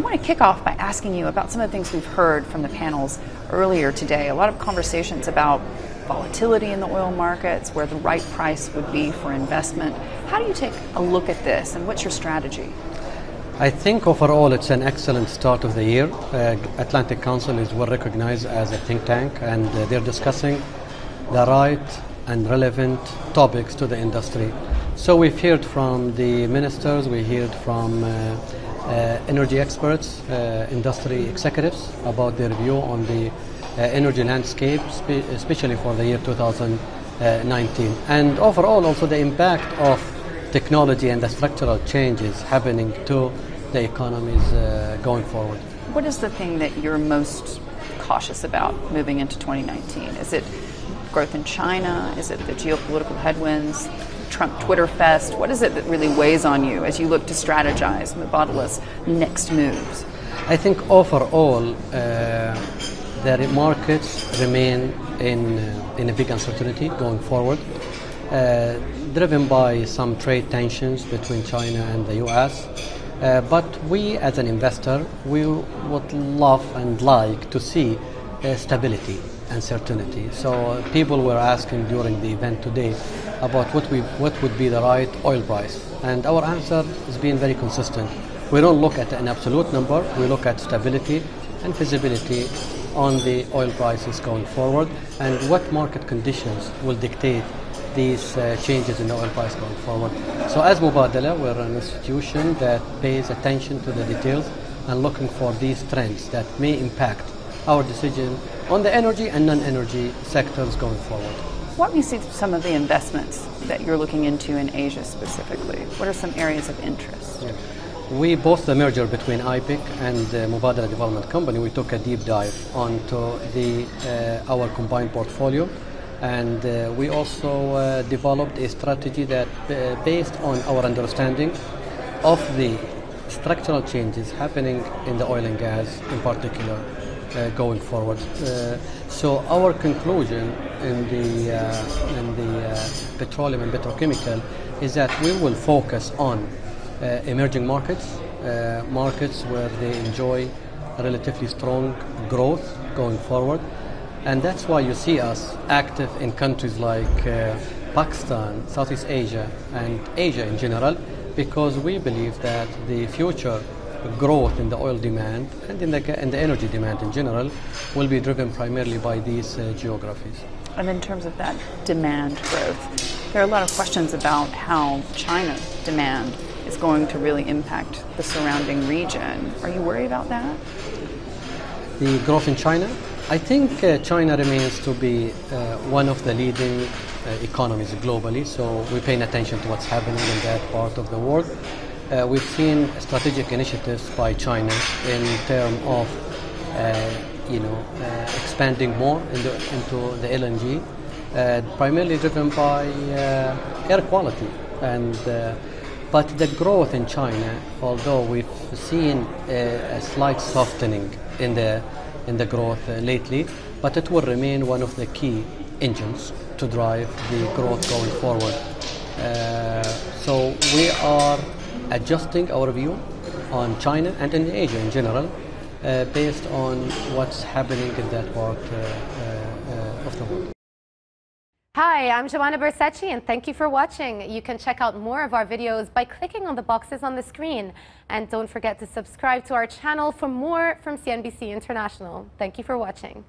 I want to kick off by asking you about some of the things we've heard from the panels earlier today. A lot of conversations about volatility in the oil markets, where the right price would be for investment. How do you take a look at this and what's your strategy? I think overall it's an excellent start of the year. Uh, Atlantic Council is well recognized as a think tank and uh, they're discussing the right and relevant topics to the industry. So we've heard from the ministers, we heard from uh, energy experts, uh, industry executives about their view on the uh, energy landscape, especially for the year 2019. And overall also the impact of technology and the structural changes happening to the economies uh, going forward. What is the thing that you're most cautious about moving into 2019? Is it growth in China? Is it the geopolitical headwinds? Trump Twitter fest? What is it that really weighs on you as you look to strategize Mubadala's next moves? I think overall, uh, the markets remain in, uh, in a big uncertainty going forward, uh, driven by some trade tensions between China and the US. Uh, but we, as an investor, we would love and like to see uh, stability and certainty. So people were asking during the event today about what we what would be the right oil price, and our answer has been very consistent. We don't look at an absolute number. We look at stability and visibility on the oil prices going forward, and what market conditions will dictate these uh, changes in the oil price going forward. So as Mubadala, we're an institution that pays attention to the details and looking for these trends that may impact our decision on the energy and non-energy sectors going forward. Walk me see some of the investments that you're looking into in Asia specifically. What are some areas of interest? Yeah. We, both the merger between IPIC and the Mubadala Development Company, we took a deep dive onto the, uh, our combined portfolio and uh, we also uh, developed a strategy that uh, based on our understanding of the structural changes happening in the oil and gas in particular going forward. Uh, so our conclusion in the, uh, in the petroleum and petrochemical is that we will focus on emerging markets, markets where they enjoy relatively strong growth going forward and that's why you see us active in countries like uh, Pakistan, Southeast Asia, and Asia in general, because we believe that the future growth in the oil demand and in the, in the energy demand in general will be driven primarily by these uh, geographies. And in terms of that demand growth, there are a lot of questions about how China demand is going to really impact the surrounding region. Are you worried about that? The growth in China? I think uh, China remains to be uh, one of the leading uh, economies globally, so we're paying attention to what's happening in that part of the world. Uh, we've seen strategic initiatives by China in terms of, uh, you know, uh, expanding more in the, into the LNG, primarily driven by air quality. And but the growth in China, although we've seen a, a slight softening in the in the growth uh, lately, but it will remain one of the key engines to drive the growth going forward. Uh, so we are adjusting our view on China and in Asia in general uh, based on what's happening in that part uh, uh, of the world. Hi, I'm Joumanna Bercetche and thank you for watching. You can check out more of our videos by clicking on the boxes on the screen. And don't forget to subscribe to our channel for more from CNBC International. Thank you for watching.